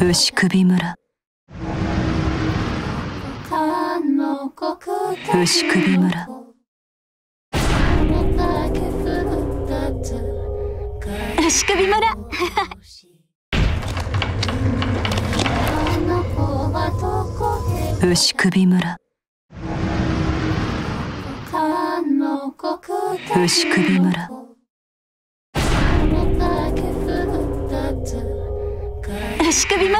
牛首村。牛首村。牛首村。牛首村。牛首村仕組み